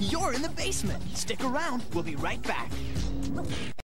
You're in the basement. Stick around. We'll be right back.